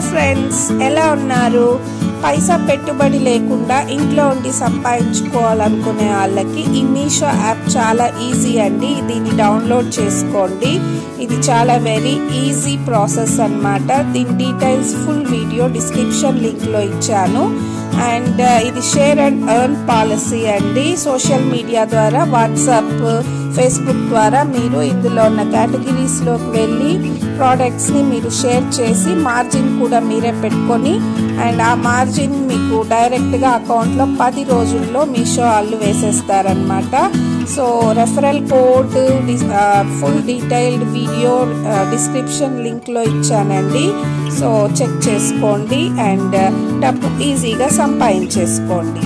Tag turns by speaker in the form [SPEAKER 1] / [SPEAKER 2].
[SPEAKER 1] Friends ఎలా ఉన్నారు? పైసా పెట్టుబడి లేకుండా ఇంట్లో ఉండి సంపాదించుకోవాలనుకునే వాళ్ళకి ఈ మీషో యాప్ చాలా ఈజీ అండి. దీన్ని డౌన్లోడ్ చేసుకోండి. ఇది చాలా వెరీ ఈజీ ప్రాసెస్ అన్నమాట. దీని డీటెయిల్స్ ఫుల్ వీడియో డిస్క్రిప్షన్ లింక్లో ఇచ్చాను. అండ్ ఇది షేర్ అండ్ ఎర్న్ పాలసీ అండి. సోషల్ మీడియా ద్వారా వాట్సాప్ ఫేస్బుక్ ద్వారా మీరు ఇందులో ఉన్న కేటగిరీస్లోకి వెళ్ళి ప్రోడక్ట్స్ని మీరు షేర్ చేసి మార్జిన్ కూడా మీరే పెట్టుకొని అండ్ ఆ మార్జిన్ మీకు డైరెక్ట్గా అకౌంట్లో పది రోజుల్లో మీషో వాళ్ళు వేసేస్తారనమాట so referral code full detailed video description లింక్లో ఇచ్చానండి. సో చెక్ చేసుకోండి అండ్ డబ్బు ఈజీగా సంపాదించేసుకోండి.